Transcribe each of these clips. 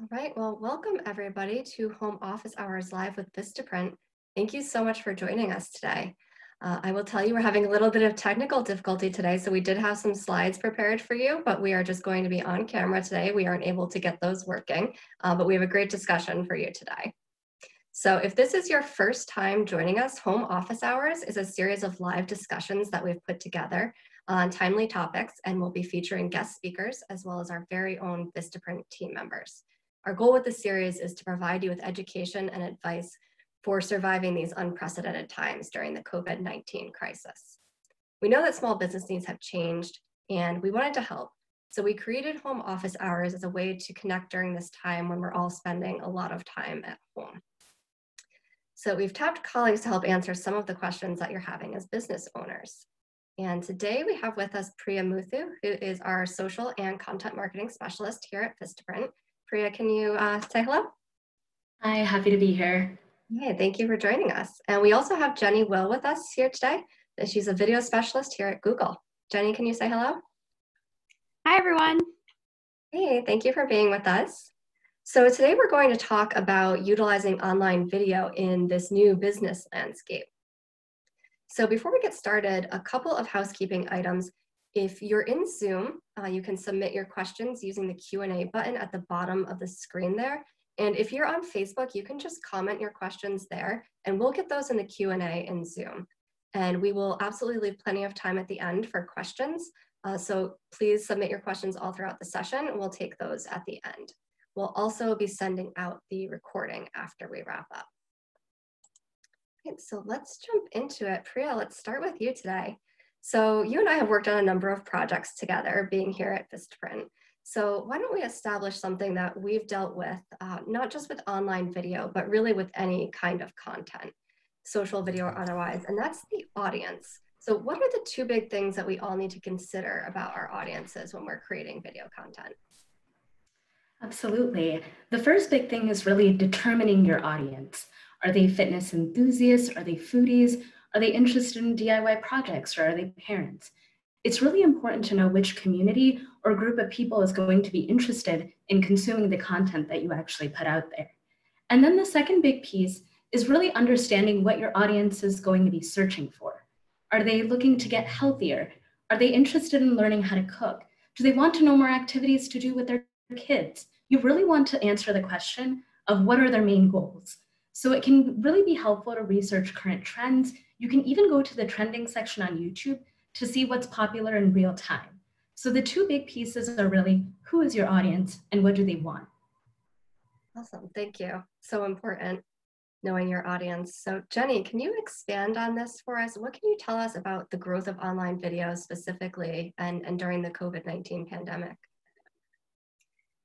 All right, well, welcome everybody to Home Office Hours Live with Vistaprint. Thank you so much for joining us today. Uh, I will tell you we're having a little bit of technical difficulty today, so we did have some slides prepared for you, but we are just going to be on camera today. We aren't able to get those working, uh, but we have a great discussion for you today. So if this is your first time joining us, Home Office Hours is a series of live discussions that we've put together on timely topics and we'll be featuring guest speakers as well as our very own Vistaprint team members. Our goal with this series is to provide you with education and advice for surviving these unprecedented times during the COVID-19 crisis. We know that small business needs have changed and we wanted to help. So we created home office hours as a way to connect during this time when we're all spending a lot of time at home. So we've tapped colleagues to help answer some of the questions that you're having as business owners. And today we have with us Priya Muthu, who is our social and content marketing specialist here at Vistaprint. Priya, can you uh, say hello? Hi, happy to be here. Hey, thank you for joining us. And we also have Jenny Will with us here today. And she's a video specialist here at Google. Jenny, can you say hello? Hi, everyone. Hey, thank you for being with us. So today we're going to talk about utilizing online video in this new business landscape. So before we get started, a couple of housekeeping items if you're in Zoom, uh, you can submit your questions using the Q&A button at the bottom of the screen there. And if you're on Facebook, you can just comment your questions there and we'll get those in the Q&A in Zoom. And we will absolutely leave plenty of time at the end for questions. Uh, so please submit your questions all throughout the session we'll take those at the end. We'll also be sending out the recording after we wrap up. Okay, so let's jump into it. Priya, let's start with you today. So you and I have worked on a number of projects together being here at Vistaprint. So why don't we establish something that we've dealt with, uh, not just with online video, but really with any kind of content, social video or otherwise, and that's the audience. So what are the two big things that we all need to consider about our audiences when we're creating video content? Absolutely. The first big thing is really determining your audience. Are they fitness enthusiasts? Are they foodies? Are they interested in DIY projects or are they parents? It's really important to know which community or group of people is going to be interested in consuming the content that you actually put out there. And then the second big piece is really understanding what your audience is going to be searching for. Are they looking to get healthier? Are they interested in learning how to cook? Do they want to know more activities to do with their kids? You really want to answer the question of what are their main goals. So it can really be helpful to research current trends you can even go to the trending section on YouTube to see what's popular in real time. So the two big pieces are really who is your audience and what do they want? Awesome, thank you. So important knowing your audience. So Jenny, can you expand on this for us? What can you tell us about the growth of online videos specifically and, and during the COVID-19 pandemic?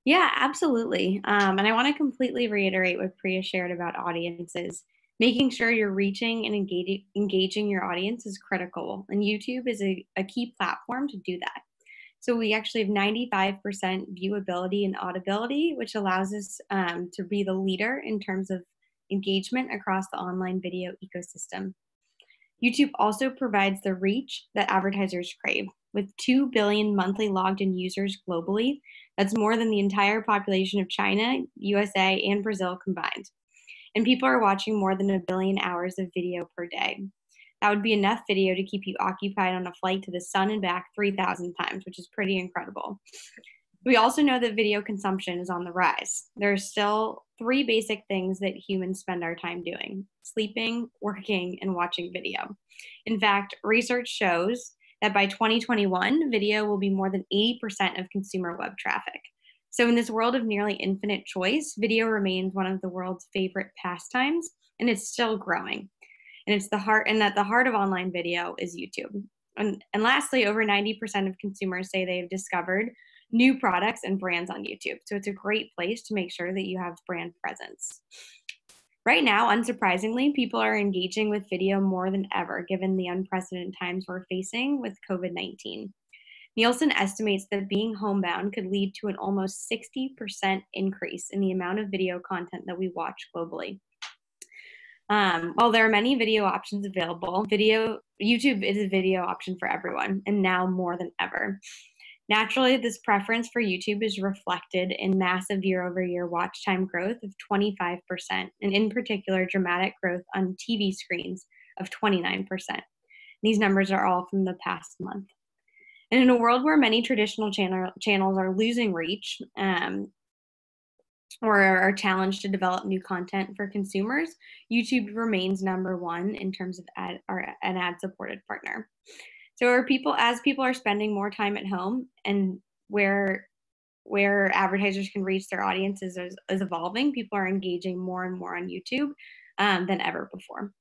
Yeah, absolutely. Um, and I want to completely reiterate what Priya shared about audiences making sure you're reaching and engaging, engaging your audience is critical. And YouTube is a, a key platform to do that. So we actually have 95% viewability and audibility, which allows us um, to be the leader in terms of engagement across the online video ecosystem. YouTube also provides the reach that advertisers crave. With 2 billion monthly logged in users globally, that's more than the entire population of China, USA, and Brazil combined and people are watching more than a billion hours of video per day. That would be enough video to keep you occupied on a flight to the sun and back 3,000 times, which is pretty incredible. We also know that video consumption is on the rise. There are still three basic things that humans spend our time doing sleeping, working, and watching video. In fact, research shows that by 2021, video will be more than 80% of consumer web traffic. So, in this world of nearly infinite choice, video remains one of the world's favorite pastimes, and it's still growing. And it's the heart, and at the heart of online video is YouTube. And, and lastly, over 90% of consumers say they've discovered new products and brands on YouTube. So, it's a great place to make sure that you have brand presence. Right now, unsurprisingly, people are engaging with video more than ever, given the unprecedented times we're facing with COVID 19. Nielsen estimates that being homebound could lead to an almost 60% increase in the amount of video content that we watch globally. Um, while there are many video options available, video YouTube is a video option for everyone, and now more than ever. Naturally, this preference for YouTube is reflected in massive year over year watch time growth of 25%, and in particular, dramatic growth on TV screens of 29%. These numbers are all from the past month. And in a world where many traditional channel, channels are losing reach um, or are challenged to develop new content for consumers, YouTube remains number one in terms of ad, or an ad supported partner. So are people as people are spending more time at home and where where advertisers can reach their audiences is, is evolving, people are engaging more and more on YouTube um, than ever before.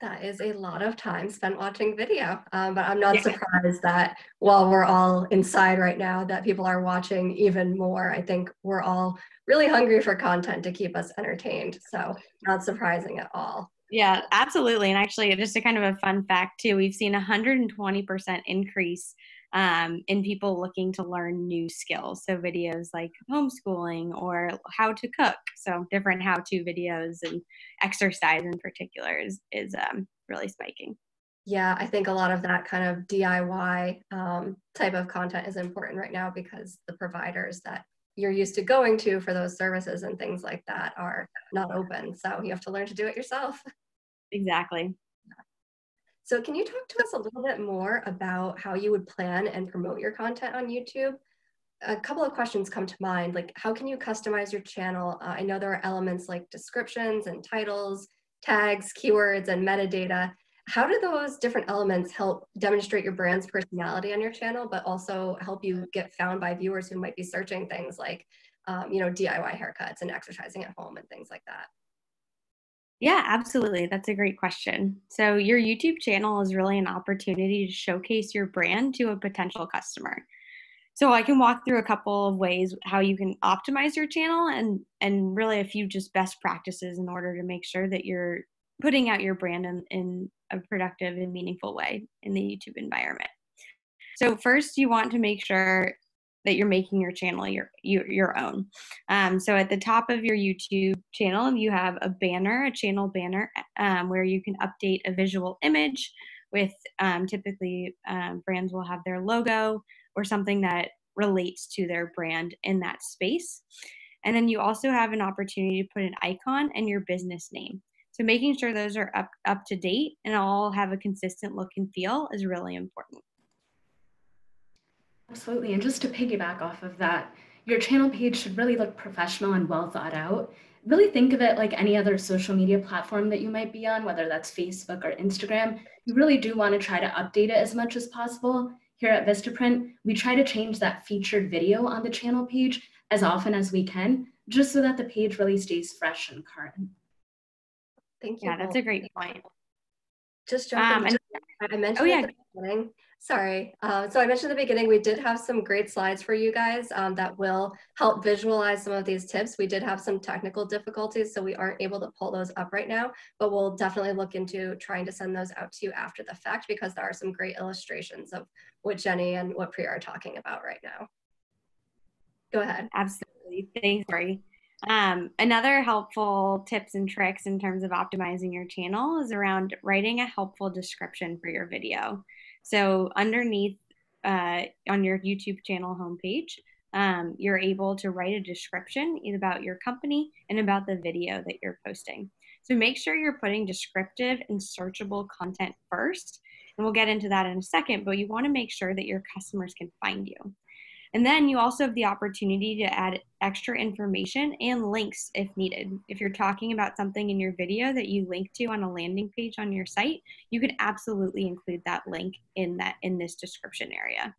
That is a lot of time spent watching video, um, but I'm not yeah. surprised that while we're all inside right now, that people are watching even more. I think we're all really hungry for content to keep us entertained, so not surprising at all. Yeah, absolutely. And actually, just a kind of a fun fact too, we've seen a 120% increase um, in people looking to learn new skills. So videos like homeschooling or how to cook. So different how-to videos and exercise in particular is, is um, really spiking. Yeah, I think a lot of that kind of DIY um, type of content is important right now because the providers that you're used to going to for those services and things like that are not open. So you have to learn to do it yourself. Exactly. So can you talk to us a little bit more about how you would plan and promote your content on YouTube? A couple of questions come to mind, like how can you customize your channel? Uh, I know there are elements like descriptions and titles, tags, keywords, and metadata. How do those different elements help demonstrate your brand's personality on your channel, but also help you get found by viewers who might be searching things like, um, you know, DIY haircuts and exercising at home and things like that? Yeah, absolutely. That's a great question. So, your YouTube channel is really an opportunity to showcase your brand to a potential customer. So, I can walk through a couple of ways how you can optimize your channel and and really a few just best practices in order to make sure that you're putting out your brand in, in a productive and meaningful way in the YouTube environment. So, first, you want to make sure that you're making your channel your your, your own. Um, so at the top of your YouTube channel, you have a banner, a channel banner, um, where you can update a visual image with um, typically um, brands will have their logo or something that relates to their brand in that space. And then you also have an opportunity to put an icon and your business name. So making sure those are up, up to date and all have a consistent look and feel is really important. Absolutely. And just to piggyback off of that, your channel page should really look professional and well thought out. Really think of it like any other social media platform that you might be on, whether that's Facebook or Instagram. You really do want to try to update it as much as possible. Here at Vistaprint, we try to change that featured video on the channel page as often as we can, just so that the page really stays fresh and current. Thank you. Yeah, that's a great point. Just jumping. Um, and, I mentioned oh, yeah. Sorry. Uh, so I mentioned at the beginning, we did have some great slides for you guys um, that will help visualize some of these tips. We did have some technical difficulties, so we aren't able to pull those up right now, but we'll definitely look into trying to send those out to you after the fact because there are some great illustrations of what Jenny and what Priya are talking about right now. Go ahead. Absolutely. Thanks, Tori. Um, another helpful tips and tricks in terms of optimizing your channel is around writing a helpful description for your video. So underneath uh, on your YouTube channel homepage, um, you're able to write a description about your company and about the video that you're posting. So make sure you're putting descriptive and searchable content first. And we'll get into that in a second, but you want to make sure that your customers can find you. And then you also have the opportunity to add extra information and links if needed. If you're talking about something in your video that you link to on a landing page on your site, you can absolutely include that link in that in this description area.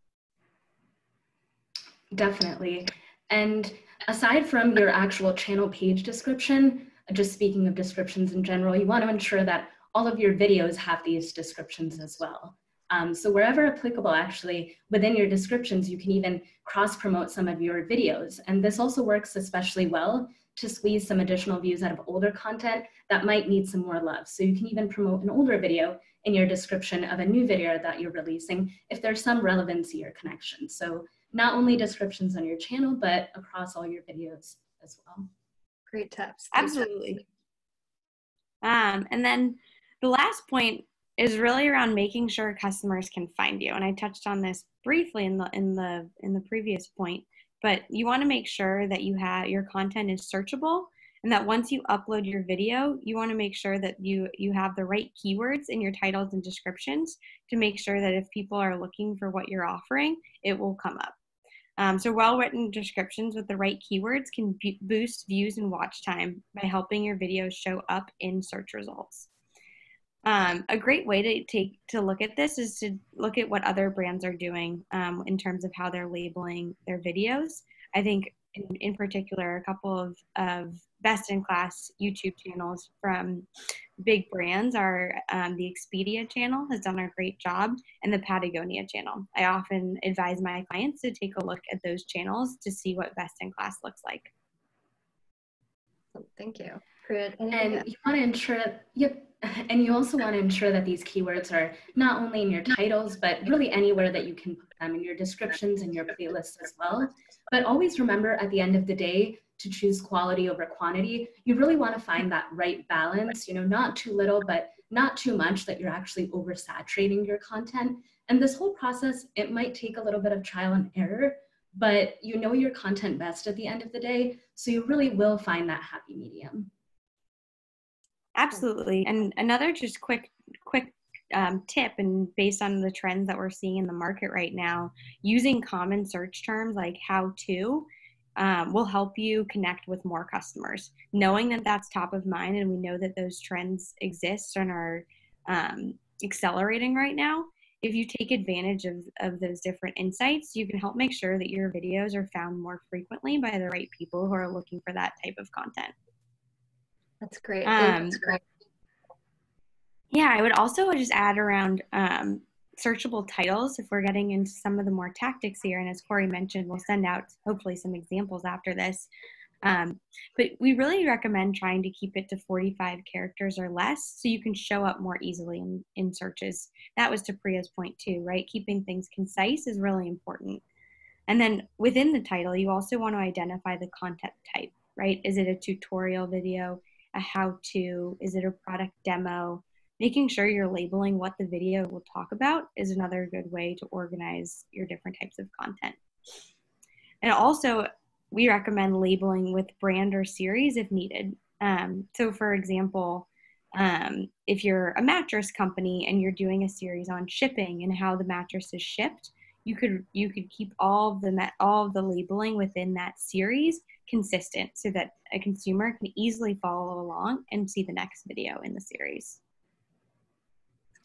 Definitely. And aside from your actual channel page description, just speaking of descriptions in general, you want to ensure that all of your videos have these descriptions as well. Um, so wherever applicable, actually, within your descriptions, you can even cross-promote some of your videos. And this also works especially well to squeeze some additional views out of older content that might need some more love. So you can even promote an older video in your description of a new video that you're releasing if there's some relevancy or connection. So not only descriptions on your channel, but across all your videos as well. Great tips. Absolutely. Um, and then the last point is really around making sure customers can find you. And I touched on this briefly in the in the in the previous point, but you want to make sure that you have your content is searchable and that once you upload your video, you want to make sure that you you have the right keywords in your titles and descriptions to make sure that if people are looking for what you're offering, it will come up. Um, so well-written descriptions with the right keywords can b- boost views and watch time by helping your videos show up in search results. Um, a great way to take to look at this is to look at what other brands are doing um, in terms of how they're labeling their videos. I think in, in particular, a couple of, of best in class YouTube channels from big brands are um, the Expedia channel has done a great job and the Patagonia channel. I often advise my clients to take a look at those channels to see what best in class looks like. Thank you. Great. And you want to ensure, yep, and you also want to ensure that these keywords are not only in your titles, but really anywhere that you can put them in your descriptions and your playlists as well. But always remember at the end of the day to choose quality over quantity. You really want to find that right balance, you know, not too little, but not too much that you're actually oversaturating your content. And this whole process, it might take a little bit of trial and error, but you know your content best at the end of the day. So you really will find that happy medium. Absolutely. And another just quick, quick um, tip, and based on the trends that we're seeing in the market right now, using common search terms like how to um, will help you connect with more customers. Knowing that that's top of mind and we know that those trends exist and are um, accelerating right now, if you take advantage of, of those different insights, you can help make sure that your videos are found more frequently by the right people who are looking for that type of content. That's great. Um, That's great. Yeah, I would also just add around um, searchable titles if we're getting into some of the more tactics here. And as Corey mentioned, we'll send out hopefully some examples after this. Um, but we really recommend trying to keep it to 45 characters or less so you can show up more easily in, in searches. That was to Priya's point too, right? Keeping things concise is really important. And then within the title, you also want to identify the content type, right? Is it a tutorial video? A how to? Is it a product demo? Making sure you're labeling what the video will talk about is another good way to organize your different types of content. And also, we recommend labeling with brand or series if needed. Um, so, for example, um, if you're a mattress company and you're doing a series on shipping and how the mattress is shipped, you could you could keep all of the all of the labeling within that series consistent so that a consumer can easily follow along and see the next video in the series.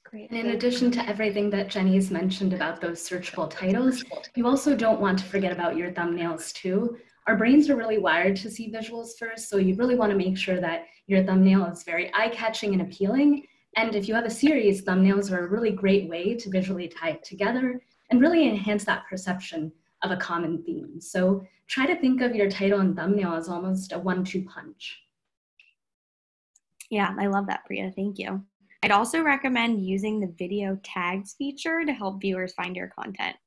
Great. And in addition to everything that Jenny's mentioned about those searchable titles, you also don't want to forget about your thumbnails too. Our brains are really wired to see visuals first, so you really want to make sure that your thumbnail is very eye-catching and appealing. And if you have a series, thumbnails are a really great way to visually tie it together and really enhance that perception of a common theme. So try to think of your title and thumbnail as almost a one-two punch. Yeah, I love that, Priya. Thank you. I'd also recommend using the video tags feature to help viewers find your content.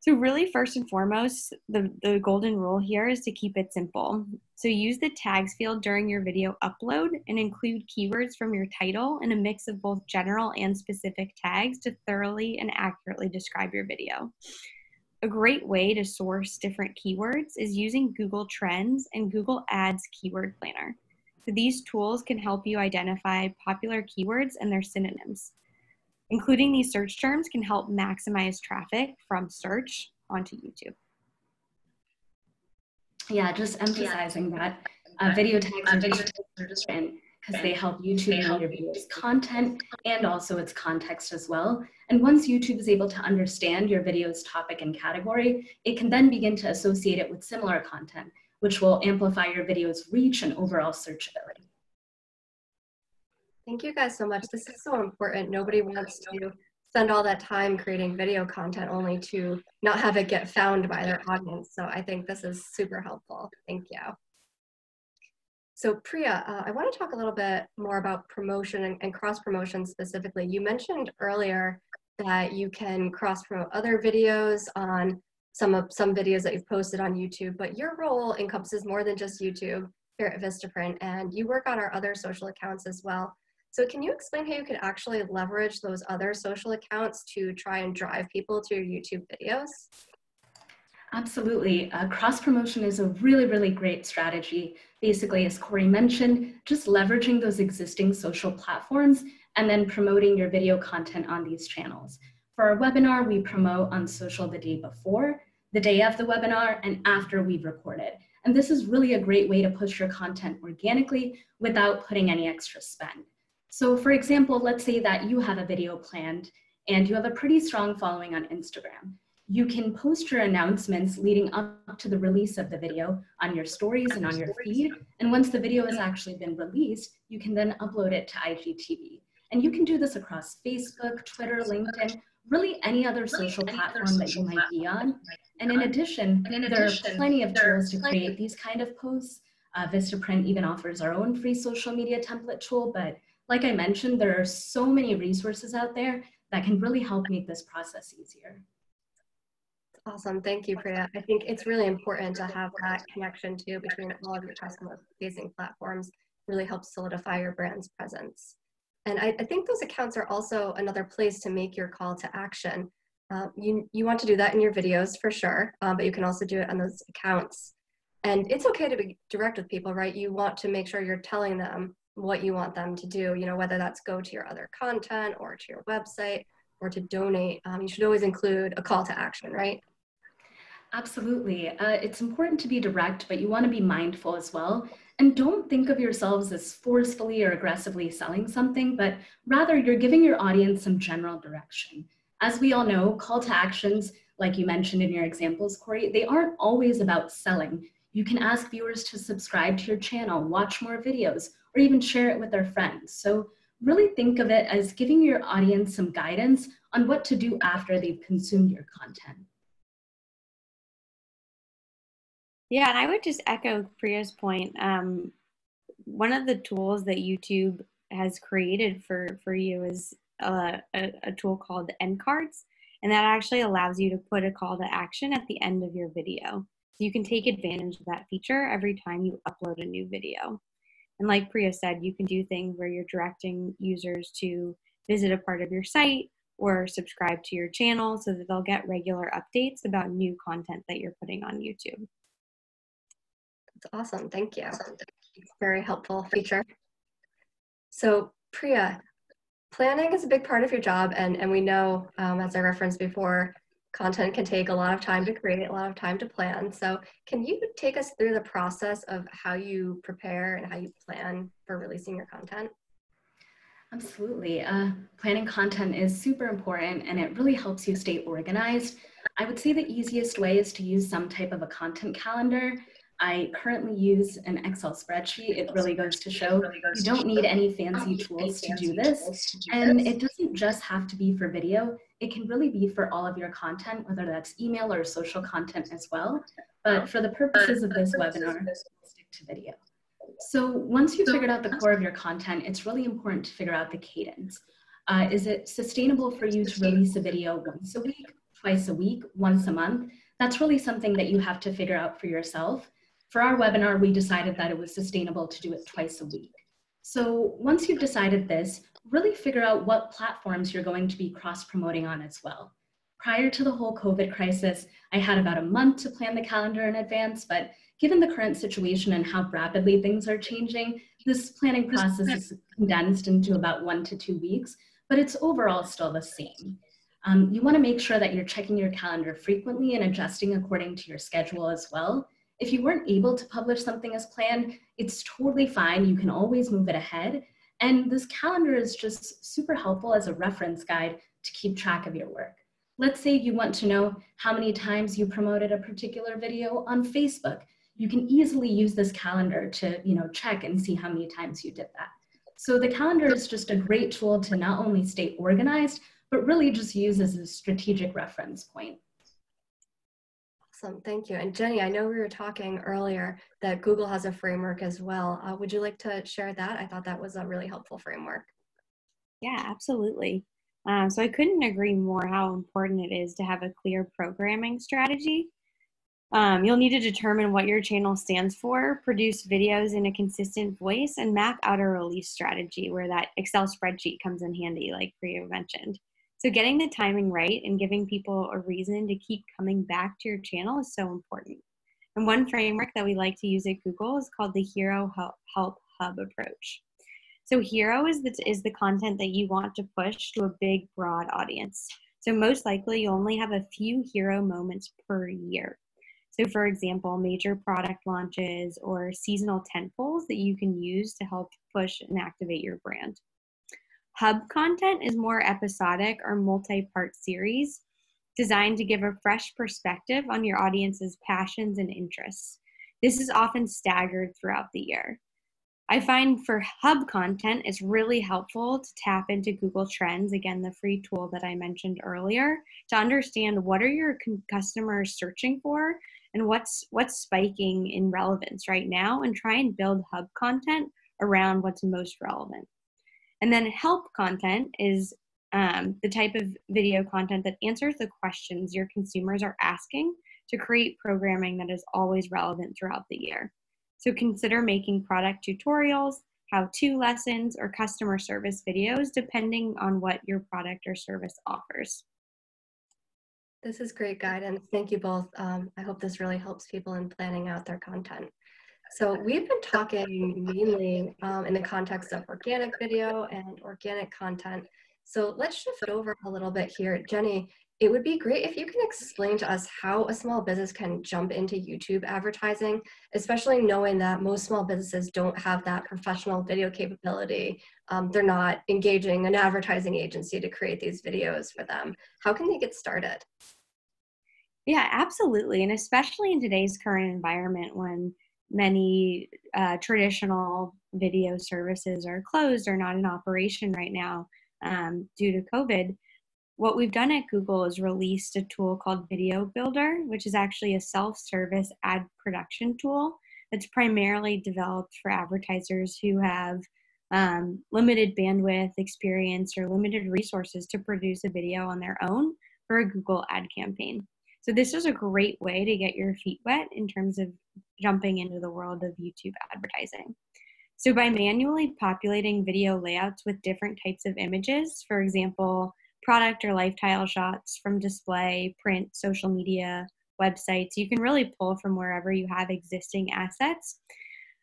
So really first and foremost, the, the golden rule here is to keep it simple. So use the tags field during your video upload and include keywords from your title and a mix of both general and specific tags to thoroughly and accurately describe your video. A great way to source different keywords is using Google Trends and Google Ads Keyword Planner. So these tools can help you identify popular keywords and their synonyms. Including these search terms can help maximize traffic from search onto YouTube. Yeah, just emphasizing yeah. that uh, video tags are just because they help YouTube know your video's content and also its context as well. And once YouTube is able to understand your video's topic and category, it can then begin to associate it with similar content, which will amplify your video's reach and overall searchability. Thank you guys so much. This is so important. Nobody wants to spend all that time creating video content only to not have it get found by their audience. So I think this is super helpful. Thank you. So Priya, uh, I want to talk a little bit more about promotion and, and cross promotion specifically. You mentioned earlier that you can cross promote other videos on some of some videos that you've posted on YouTube, but your role encompasses more than just YouTube here at Vistaprint, and you work on our other social accounts as well. So can you explain how you could actually leverage those other social accounts to try and drive people to your YouTube videos? Absolutely. Uh, cross promotion is a really, really great strategy. Basically, as Corey mentioned, just leveraging those existing social platforms and then promoting your video content on these channels. For our webinar, we promote on social the day before, the day of the webinar, and after we've recorded. And this is really a great way to push your content organically without putting any extra spend. So for example, let's say that you have a video planned and you have a pretty strong following on Instagram you can post your announcements leading up to the release of the video on your stories and on your feed. And once the video has actually been released, you can then upload it to IGTV. And you can do this across Facebook, Twitter, LinkedIn, really any other social platform that you might be on. And in addition, there are plenty of tools to create these kind of posts. Uh, Vistaprint even offers our own free social media template tool, but like I mentioned, there are so many resources out there that can really help make this process easier. Awesome. Thank you, Priya. I think it's really important to have that connection too between all of your customer facing platforms really helps solidify your brand's presence. And I, I, think those accounts are also another place to make your call to action. Uh, you, you want to do that in your videos for sure, um, but you can also do it on those accounts. And it's okay to be direct with people, right? You want to make sure you're telling them what you want them to do, you know, whether that's go to your other content or to your website or to donate. Um, you should always include a call to action, right? Absolutely. Uh, it's important to be direct, but you want to be mindful as well. And don't think of yourselves as forcefully or aggressively selling something, but rather you're giving your audience some general direction. As we all know, call to actions, like you mentioned in your examples, Corey, they aren't always about selling. You can ask viewers to subscribe to your channel, watch more videos, or even share it with their friends. So really think of it as giving your audience some guidance on what to do after they've consumed your content. Yeah, and I would just echo Priya's point. Um, one of the tools that YouTube has created for for you is a, a, a tool called end cards, and that actually allows you to put a call to action at the end of your video. So you can take advantage of that feature every time you upload a new video. And like Priya said, you can do things where you're directing users to visit a part of your site or subscribe to your channel so that they'll get regular updates about new content that you're putting on YouTube. That's awesome. Thank you. Very helpful feature. So Priya, planning is a big part of your job. And, and we know, um, as I referenced before, content can take a lot of time to create, a lot of time to plan. So can you take us through the process of how you prepare and how you plan for releasing your content? Absolutely. Uh, planning content is super important and it really helps you stay organized. I would say the easiest way is to use some type of a content calendar. I currently use an Excel spreadsheet. It really goes to show you don't need any fancy tools to do this. And it doesn't just have to be for video. It can really be for all of your content, whether that's email or social content as well. But for the purposes of this webinar, stick to video. So once you've figured out the core of your content, it's really important to figure out the cadence. Uh, is it sustainable for you to release a video once a week, twice a week, once a month? That's really something that you have to figure out for yourself. For our webinar, we decided that it was sustainable to do it twice a week. So once you've decided this, really figure out what platforms you're going to be cross-promoting on as well. Prior to the whole COVID crisis, I had about a month to plan the calendar in advance, but given the current situation and how rapidly things are changing, this planning process is condensed into about one to two weeks, but it's overall still the same. Um, you wanna make sure that you're checking your calendar frequently and adjusting according to your schedule as well. If you weren't able to publish something as planned, it's totally fine. You can always move it ahead. And this calendar is just super helpful as a reference guide to keep track of your work. Let's say you want to know how many times you promoted a particular video on Facebook. You can easily use this calendar to you know, check and see how many times you did that. So the calendar is just a great tool to not only stay organized, but really just use as a strategic reference point. Awesome, thank you. And Jenny, I know we were talking earlier that Google has a framework as well. Uh, would you like to share that? I thought that was a really helpful framework. Yeah, absolutely. Um, so I couldn't agree more how important it is to have a clear programming strategy. Um, you'll need to determine what your channel stands for, produce videos in a consistent voice, and map out a release strategy where that Excel spreadsheet comes in handy, like Priya mentioned. So, getting the timing right and giving people a reason to keep coming back to your channel is so important. And one framework that we like to use at Google is called the Hero Help Hub approach. So, Hero is the, is the content that you want to push to a big, broad audience. So, most likely, you only have a few hero moments per year. So, for example, major product launches or seasonal tentpoles that you can use to help push and activate your brand. Hub content is more episodic or multi part series designed to give a fresh perspective on your audience's passions and interests. This is often staggered throughout the year. I find for hub content, it's really helpful to tap into Google Trends, again, the free tool that I mentioned earlier, to understand what are your customers searching for and what's what's spiking in relevance right now and try and build hub content around what's most relevant. And then help content is um, the type of video content that answers the questions your consumers are asking to create programming that is always relevant throughout the year. So consider making product tutorials, how to lessons, or customer service videos depending on what your product or service offers. This is great guidance. Thank you both. Um, I hope this really helps people in planning out their content. So we've been talking mainly um, in the context of organic video and organic content. So let's shift over a little bit here. Jenny, it would be great if you can explain to us how a small business can jump into YouTube advertising, especially knowing that most small businesses don't have that professional video capability. Um, they're not engaging an advertising agency to create these videos for them. How can they get started? Yeah, absolutely. And especially in today's current environment when many uh, traditional video services are closed or not in operation right now um, due to COVID, what we've done at Google is released a tool called Video Builder, which is actually a self service ad production tool that's primarily developed for advertisers who have um, limited bandwidth, experience, or limited resources to produce a video on their own for a Google ad campaign. So this is a great way to get your feet wet in terms of jumping into the world of YouTube advertising. So by manually populating video layouts with different types of images, for example, product or lifestyle shots from display, print, social media, websites, you can really pull from wherever you have existing assets.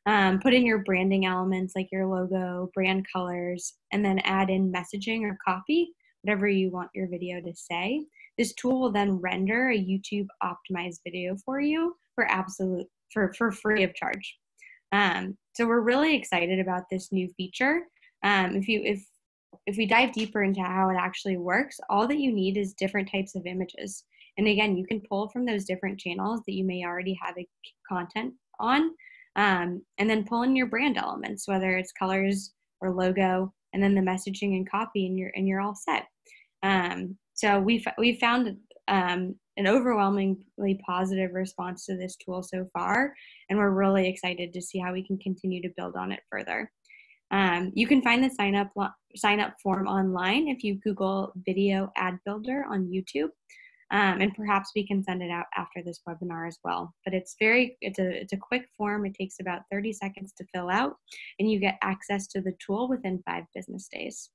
Um, put in your branding elements like your logo, brand colors, and then add in messaging or copy, whatever you want your video to say. This tool will then render a YouTube optimized video for you for absolute for, for free of charge. Um, so we're really excited about this new feature. Um, if you if if we dive deeper into how it actually works, all that you need is different types of images. And again, you can pull from those different channels that you may already have a content on, um, and then pull in your brand elements, whether it's colors or logo, and then the messaging and copy, and you're and you're all set. Um, so we've we found um, an overwhelmingly positive response to this tool so far, and we're really excited to see how we can continue to build on it further. Um, you can find the sign up sign up form online if you Google Video Ad Builder on YouTube, um, and perhaps we can send it out after this webinar as well. But it's very it's a it's a quick form. It takes about 30 seconds to fill out, and you get access to the tool within five business days.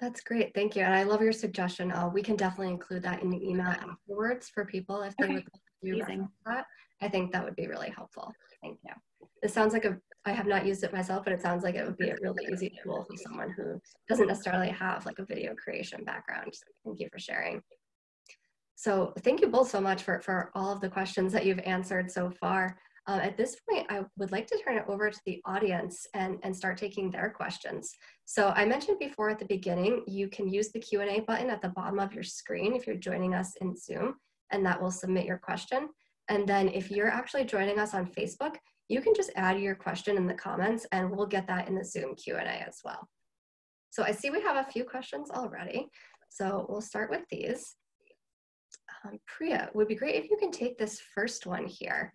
That's great. Thank you. And I love your suggestion. Uh, we can definitely include that in the email afterwards for people if they okay. would like to that. I think that would be really helpful. Thank you. This sounds like a, I have not used it myself, but it sounds like it would be a really easy tool for someone who doesn't necessarily have like a video creation background. Thank you for sharing. So thank you both so much for, for all of the questions that you've answered so far. Uh, at this point, I would like to turn it over to the audience and, and start taking their questions. So I mentioned before at the beginning, you can use the Q&A button at the bottom of your screen if you're joining us in Zoom, and that will submit your question. And then if you're actually joining us on Facebook, you can just add your question in the comments and we'll get that in the Zoom Q&A as well. So I see we have a few questions already. So we'll start with these. Um, Priya, would be great if you can take this first one here.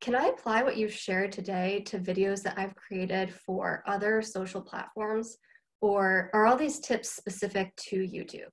Can I apply what you've shared today to videos that I've created for other social platforms? Or are all these tips specific to YouTube?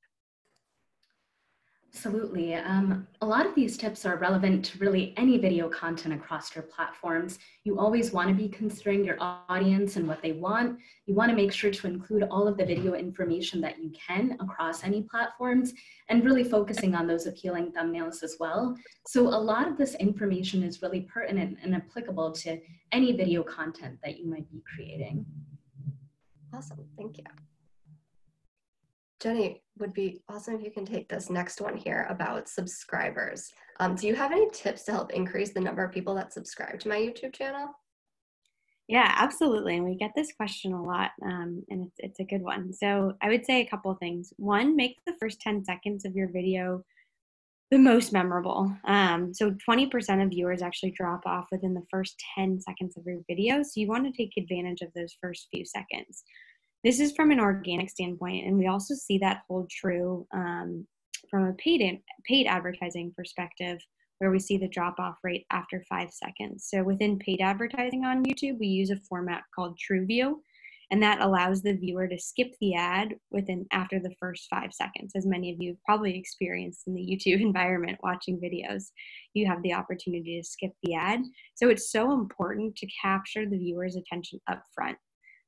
Absolutely. Um, a lot of these tips are relevant to really any video content across your platforms. You always want to be considering your audience and what they want. You want to make sure to include all of the video information that you can across any platforms and really focusing on those appealing thumbnails as well. So a lot of this information is really pertinent and applicable to any video content that you might be creating. Awesome, thank you. Jenny, would be awesome if you can take this next one here about subscribers. Um, do you have any tips to help increase the number of people that subscribe to my YouTube channel? Yeah, absolutely. And we get this question a lot, um, and it's, it's a good one. So I would say a couple things. One, make the first 10 seconds of your video the most memorable. Um, so 20% of viewers actually drop off within the first 10 seconds of your video. So you want to take advantage of those first few seconds. This is from an organic standpoint, and we also see that hold true um, from a paid paid advertising perspective, where we see the drop off rate after five seconds. So within paid advertising on YouTube, we use a format called TrueView, and that allows the viewer to skip the ad within after the first five seconds. As many of you have probably experienced in the YouTube environment watching videos, you have the opportunity to skip the ad. So it's so important to capture the viewer's attention up front.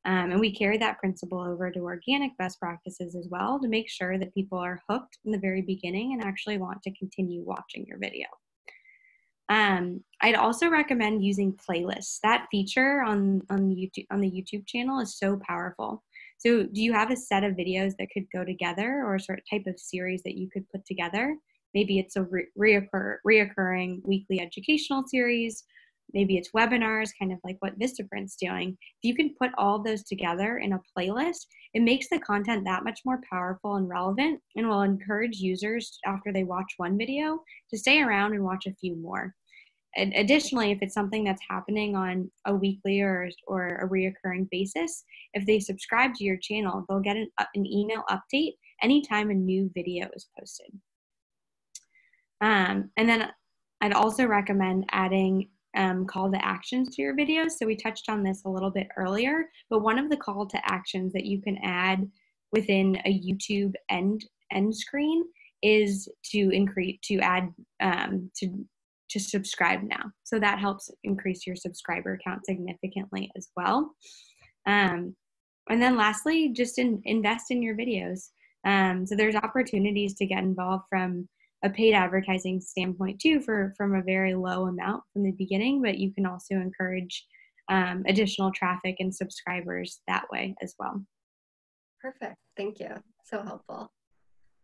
Um, and we carry that principle over to organic best practices as well to make sure that people are hooked in the very beginning and actually want to continue watching your video. Um, I'd also recommend using playlists. That feature on on YouTube on the YouTube channel is so powerful. So, do you have a set of videos that could go together, or a sort of type of series that you could put together? Maybe it's a re- reoccur, reoccurring weekly educational series, maybe it's webinars, kind of like what Vistaprint's doing. If you can put all those together in a playlist, it makes the content that much more powerful and relevant and will encourage users after they watch one video to stay around and watch a few more. And additionally, if it's something that's happening on a weekly or, or a reoccurring basis, if they subscribe to your channel, they'll get an, an email update anytime a new video is posted. Um, and then I'd also recommend adding um, call to actions to your videos. So we touched on this a little bit earlier, but one of the call to actions that you can add within a YouTube end end screen is to increase to add um, to to subscribe now. So that helps increase your subscriber count significantly as well. Um, and then lastly, just in, invest in your videos. Um, so there's opportunities to get involved from a paid advertising standpoint too for from a very low amount from the beginning but you can also encourage um, additional traffic and subscribers that way as well. Perfect. Thank you. So helpful.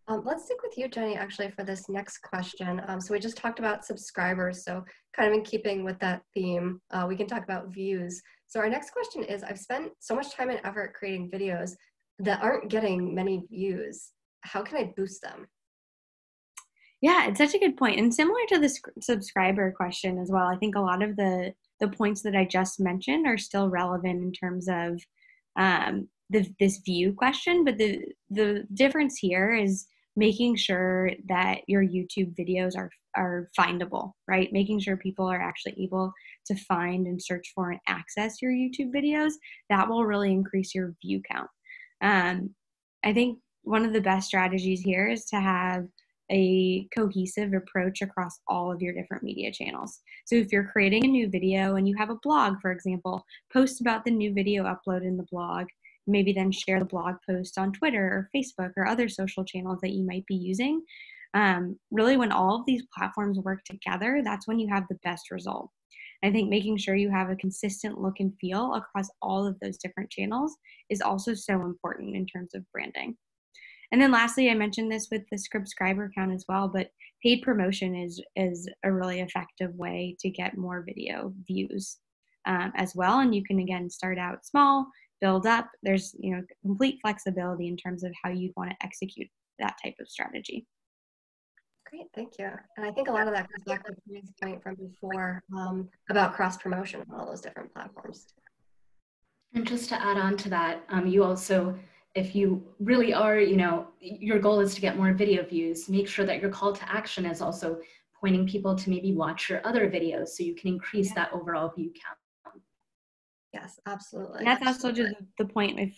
Um, let's stick with you jenny actually for this next question. Um, so we just talked about subscribers so kind of in keeping with that theme uh, we can talk about views. So our next question is i've spent so much time and effort creating videos that aren't getting many views. How can i boost them yeah, it's such a good point. And similar to the subscriber question as well, I think a lot of the the points that I just mentioned are still relevant in terms of um, the, this view question. But the the difference here is making sure that your YouTube videos are are findable, right? Making sure people are actually able to find and search for and access your YouTube videos. That will really increase your view count. Um, I think one of the best strategies here is to have a cohesive approach across all of your different media channels. So if you're creating a new video and you have a blog, for example, post about the new video upload in the blog, maybe then share the blog post on Twitter or Facebook or other social channels that you might be using. Um, really, when all of these platforms work together, that's when you have the best result. I think making sure you have a consistent look and feel across all of those different channels is also so important in terms of branding. And then lastly, I mentioned this with the subscriber count as well, but paid promotion is is a really effective way to get more video views um, as well. And you can again start out small, build up. There's you know complete flexibility in terms of how you'd want to execute that type of strategy. Great, thank you. And I think a lot of that comes back to the point from before um, about cross promotion on all those different platforms. And just to add on to that, um, you also if you really are, you know, your goal is to get more video views, make sure that your call to action is also pointing people to maybe watch your other videos so you can increase that overall view count. Yes, absolutely. And that's also just the point if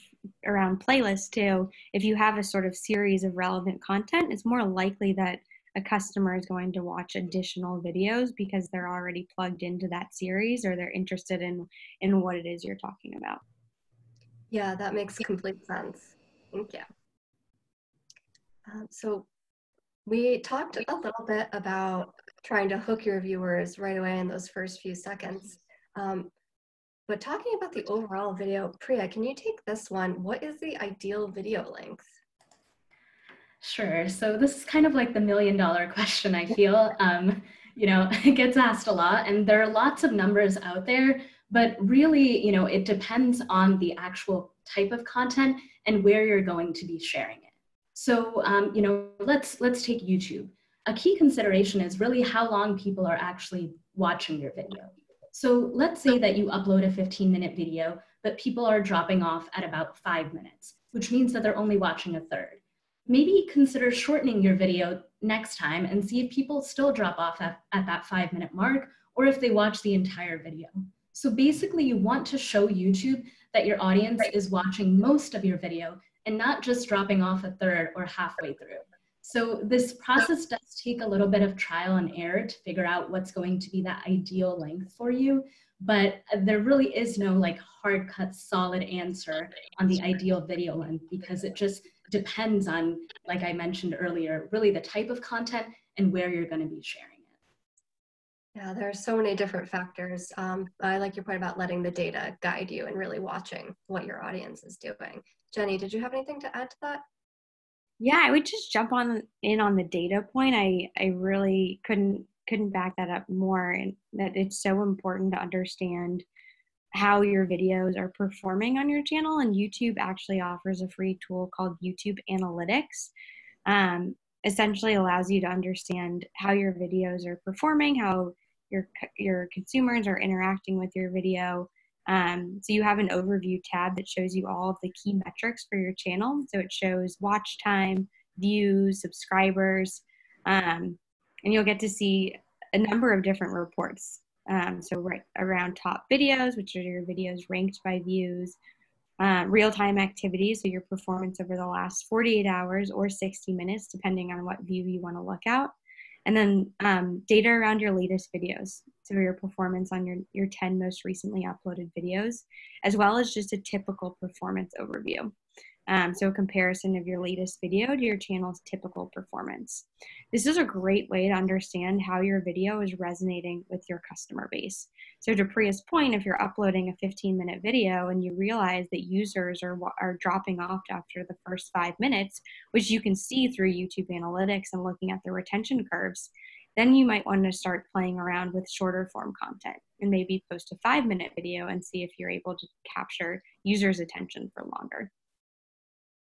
around playlists too. If you have a sort of series of relevant content, it's more likely that a customer is going to watch additional videos because they're already plugged into that series or they're interested in in what it is you're talking about. Yeah, that makes complete sense. Thank you. Um, so we talked a little bit about trying to hook your viewers right away in those first few seconds. Um, but talking about the overall video, Priya, can you take this one? What is the ideal video length? Sure. So this is kind of like the million dollar question, I feel. Um, you know, it gets asked a lot, and there are lots of numbers out there, but really, you know, it depends on the actual type of content and where you're going to be sharing it. So, um, you know, let's let's take YouTube. A key consideration is really how long people are actually watching your video. So let's say that you upload a 15 minute video, but people are dropping off at about five minutes, which means that they're only watching a third maybe consider shortening your video next time and see if people still drop off at, at that five minute mark or if they watch the entire video. So basically you want to show YouTube that your audience is watching most of your video and not just dropping off a third or halfway through. So this process does take a little bit of trial and error to figure out what's going to be the ideal length for you, but there really is no like hard cut solid answer on the ideal video length because it just depends on, like I mentioned earlier, really the type of content and where you're going to be sharing. Yeah, there are so many different factors. Um, I like your point about letting the data guide you and really watching what your audience is doing. Jenny, did you have anything to add to that? Yeah, I would just jump on in on the data point. I I really couldn't couldn't back that up more, and that it's so important to understand how your videos are performing on your channel. And YouTube actually offers a free tool called YouTube Analytics. Um, essentially allows you to understand how your videos are performing, how your your consumers are interacting with your video. Um, so you have an overview tab that shows you all of the key metrics for your channel. So it shows watch time, views, subscribers, um, and you'll get to see a number of different reports. Um, so right around top videos, which are your videos ranked by views, uh, real-time activity, so your performance over the last 48 hours or 60 minutes, depending on what view you want to look at. And then um, data around your latest videos, so your performance on your, your 10 most recently uploaded videos, as well as just a typical performance overview. Um, so a comparison of your latest video to your channel's typical performance. This is a great way to understand how your video is resonating with your customer base. So to Priya's point, if you're uploading a 15 minute video and you realize that users are, are dropping off after the first five minutes, which you can see through YouTube analytics and looking at the retention curves, then you might want to start playing around with shorter form content and maybe post a five minute video and see if you're able to capture users' attention for longer.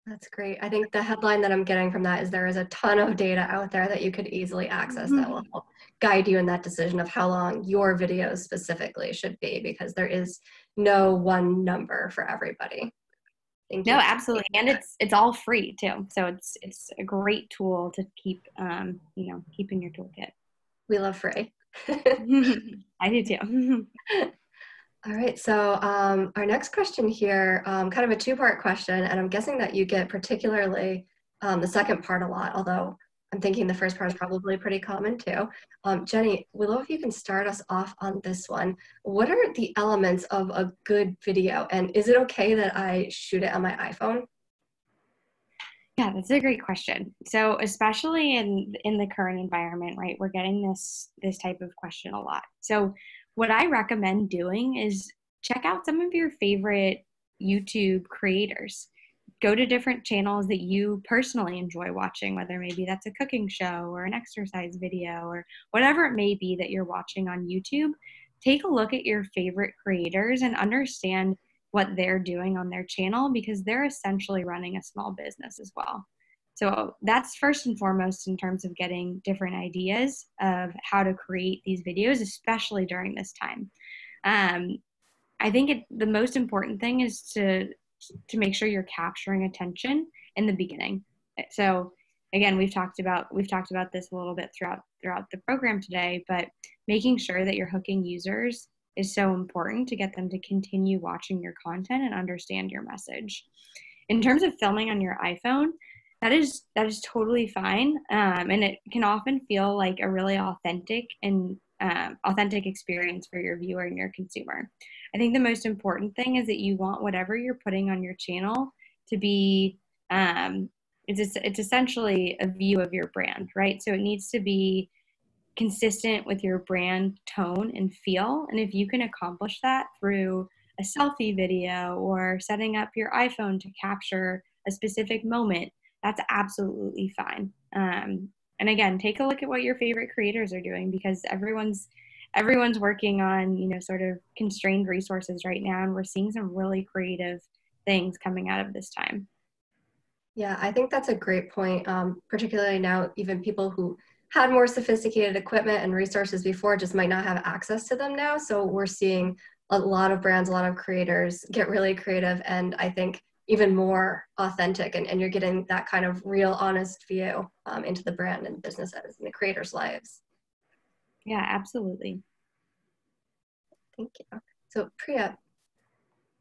That's great. I think the headline that I'm getting from that is there is a ton of data out there that you could easily access mm-hmm. that will help guide you in that decision of how long your videos specifically should be because there is no one number for everybody. Thank no, you. absolutely, and it's it's all free too. So it's it's a great tool to keep um, you know keep in your toolkit. We love free. I do too. All right, so um, our next question here, um, kind of a two-part question, and I'm guessing that you get particularly um, the second part a lot, although I'm thinking the first part is probably pretty common too. Um, Jenny, Willow, if you can start us off on this one. What are the elements of a good video, and is it okay that I shoot it on my iPhone? Yeah, that's a great question. So, especially in in the current environment, right? We're getting this this type of question a lot. So, what I recommend doing is check out some of your favorite YouTube creators. Go to different channels that you personally enjoy watching, whether maybe that's a cooking show or an exercise video or whatever it may be that you're watching on YouTube. Take a look at your favorite creators and understand what they're doing on their channel because they're essentially running a small business as well. So that's first and foremost in terms of getting different ideas of how to create these videos, especially during this time. Um, I think it, the most important thing is to to make sure you're capturing attention in the beginning. So again, we've talked about we've talked about this a little bit throughout throughout the program today, but making sure that you're hooking users is so important to get them to continue watching your content and understand your message. In terms of filming on your iPhone, that is that is totally fine um, and it can often feel like a really authentic and um, authentic experience for your viewer and your consumer. I think the most important thing is that you want whatever you're putting on your channel to be um, it's, it's essentially a view of your brand right? So it needs to be consistent with your brand tone and feel and if you can accomplish that through a selfie video or setting up your iphone to capture a specific moment that's absolutely fine. Um, and again, take a look at what your favorite creators are doing because everyone's everyone's working on you know sort of constrained resources right now, and we're seeing some really creative things coming out of this time. Yeah, I think that's a great point. Um, particularly now, even people who had more sophisticated equipment and resources before just might not have access to them now. So we're seeing a lot of brands, a lot of creators get really creative, and I think even more authentic and, and you're getting that kind of real honest view um, into the brand and businesses and the creators lives yeah absolutely thank you so priya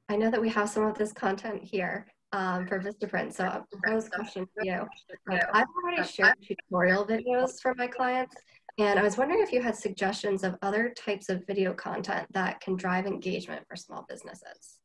i know that we have some of this content here um, for Vistaprint. So a proposed question for you. Um, I've already shared tutorial videos for my clients, and I was wondering if you had suggestions of other types of video content that can drive engagement for small businesses.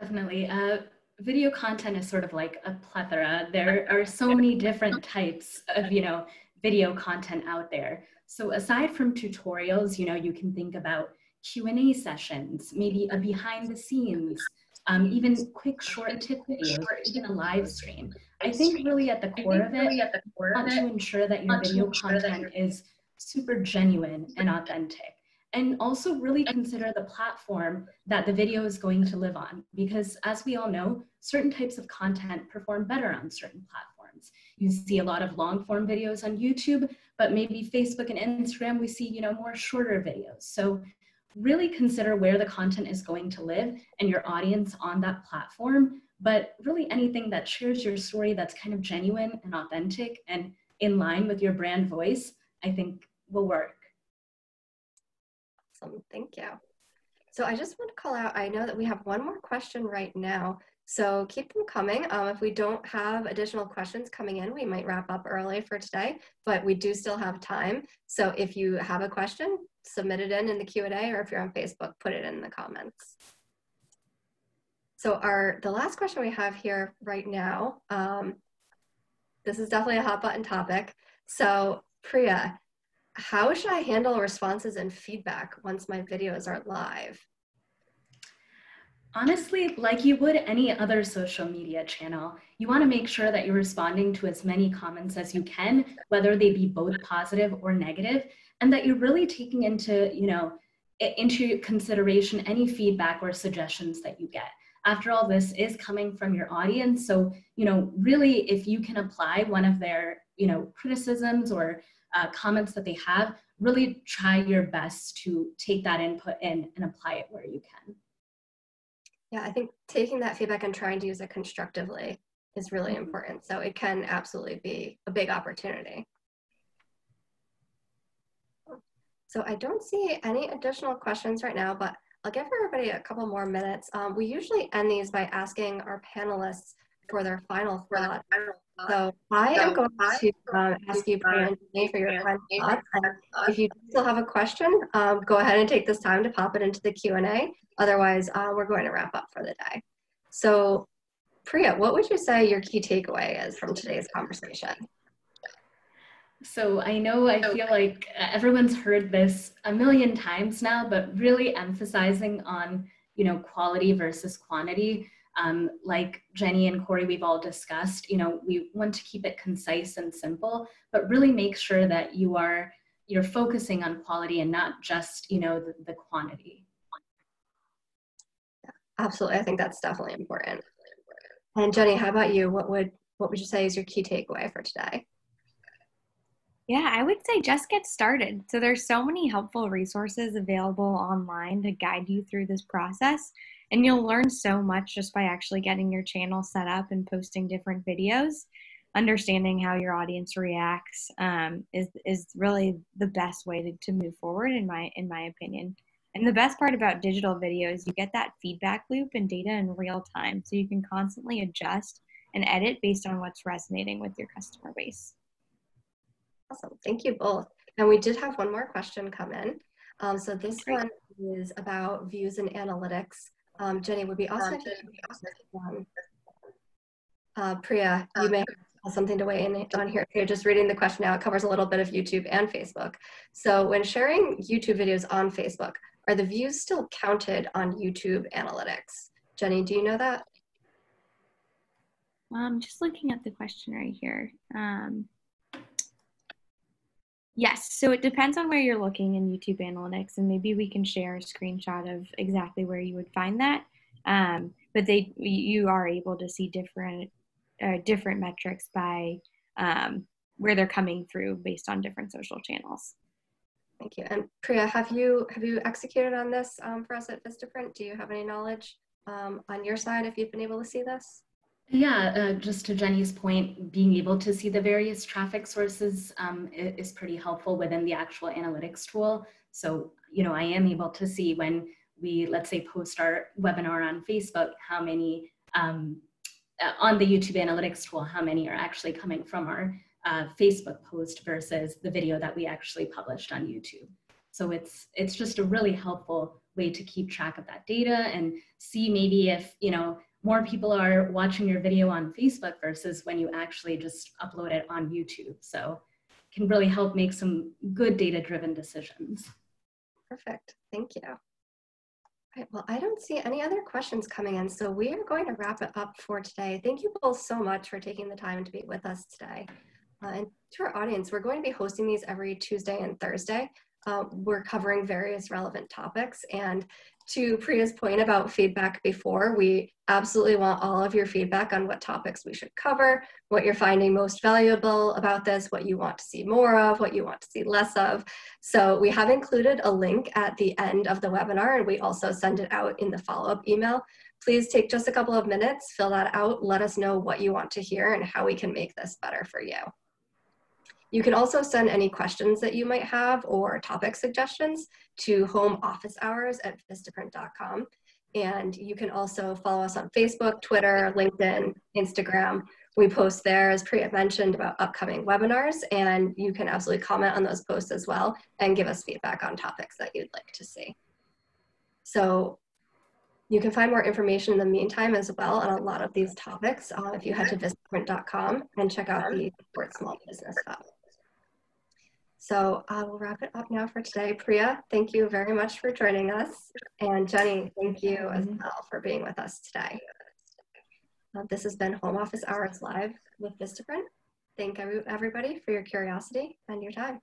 Definitely. Uh, video content is sort of like a plethora. There are so many different types of, you know, video content out there. So aside from tutorials, you know, you can think about Q&A sessions, maybe a behind the scenes, um, even quick short tip videos, or even a live stream. I think really at the core of it, want to ensure that your video content is super genuine and authentic and also really consider the platform that the video is going to live on because as we all know certain types of content perform better on certain platforms. You see a lot of long form videos on youtube but maybe facebook and instagram we see you know more shorter videos. So really consider where the content is going to live and your audience on that platform but really anything that shares your story that's kind of genuine and authentic and in line with your brand voice i think will work Awesome, thank you. So I just want to call out, I know that we have one more question right now. So keep them coming. Um, if we don't have additional questions coming in, we might wrap up early for today, but we do still have time. So if you have a question, submit it in in the Q&A, or if you're on Facebook, put it in the comments. So our the last question we have here right now, um, this is definitely a hot button topic. So Priya, how should I handle responses and feedback once my videos are live? Honestly, like you would any other social media channel, you want to make sure that you're responding to as many comments as you can, whether they be both positive or negative, and that you're really taking into, you know, into consideration any feedback or suggestions that you get. After all, this is coming from your audience. So, you know, really, if you can apply one of their, you know, criticisms or uh, comments that they have, really try your best to take that input in and apply it where you can. Yeah, I think taking that feedback and trying to use it constructively is really mm-hmm. important. So it can absolutely be a big opportunity. So I don't see any additional questions right now, but I'll give everybody a couple more minutes. Um, we usually end these by asking our panelists for their final thoughts so I am going to um, ask you, Brian, for your final thoughts. If you still have a question, um, go ahead and take this time to pop it into the Q&A. Otherwise, uh, we're going to wrap up for the day. So Priya, what would you say your key takeaway is from today's conversation? So I know I feel like everyone's heard this a million times now, but really emphasizing on, you know, quality versus quantity um, like Jenny and Corey, we've all discussed, you know, we want to keep it concise and simple, but really make sure that you are, you're focusing on quality and not just, you know, the, the quantity. Yeah, absolutely. I think that's definitely important. And Jenny, how about you? What would, what would you say is your key takeaway for today? Yeah, I would say just get started. So there's so many helpful resources available online to guide you through this process. And you'll learn so much just by actually getting your channel set up and posting different videos. Understanding how your audience reacts um, is is really the best way to, to move forward in my in my opinion. And the best part about digital videos, you get that feedback loop and data in real time, so you can constantly adjust and edit based on what's resonating with your customer base. Awesome. Thank you both. And we did have one more question come in. Um, so this Great. one is about views and analytics. Um, Jenny, would be awesome. Um, uh, Priya, you may have something to weigh in on here. You're just reading the question now. It covers a little bit of YouTube and Facebook. So when sharing YouTube videos on Facebook, are the views still counted on YouTube analytics? Jenny, do you know that? I'm just looking at the question right here. Um, yes, so it depends on where you're looking in YouTube Analytics, and maybe we can share a screenshot of exactly where you would find that. Um, but they, you are able to see different, uh, different metrics by um, where they're coming through based on different social channels. Thank you. And Priya, have you have you executed on this um, for us at Vistaprint? Do you have any knowledge um, on your side if you've been able to see this? Yeah, uh, just to Jenny's point, being able to see the various traffic sources um, is pretty helpful within the actual analytics tool. So, you know, I am able to see when we, let's say, post our webinar on Facebook, how many um, uh, on the YouTube analytics tool, how many are actually coming from our uh, Facebook post versus the video that we actually published on YouTube. So it's it's just a really helpful way to keep track of that data and see maybe if you know more people are watching your video on Facebook versus when you actually just upload it on YouTube. So it can really help make some good data driven decisions. Perfect. Thank you. All right, well, I don't see any other questions coming in, so we are going to wrap it up for today. Thank you both so much for taking the time to be with us today. Uh, and to our audience, we're going to be hosting these every Tuesday and Thursday. Uh, we're covering various relevant topics. And to Priya's point about feedback before, we absolutely want all of your feedback on what topics we should cover, what you're finding most valuable about this, what you want to see more of, what you want to see less of. So we have included a link at the end of the webinar and we also send it out in the follow-up email. Please take just a couple of minutes, fill that out, let us know what you want to hear and how we can make this better for you. You can also send any questions that you might have or topic suggestions to home office hours at vistaprint.com. And you can also follow us on Facebook, Twitter, LinkedIn, Instagram. We post there, as Priya mentioned, about upcoming webinars, and you can absolutely comment on those posts as well and give us feedback on topics that you'd like to see. So you can find more information in the meantime as well on a lot of these topics uh, if you head to vistaprint.com and check out the Support Small Business Hub. So uh, we'll wrap it up now for today. Priya, thank you very much for joining us. And Jenny, thank you as mm-hmm. well for being with us today. Uh, this has been Home Office Hours Live with Vistaprint. Thank everybody for your curiosity and your time.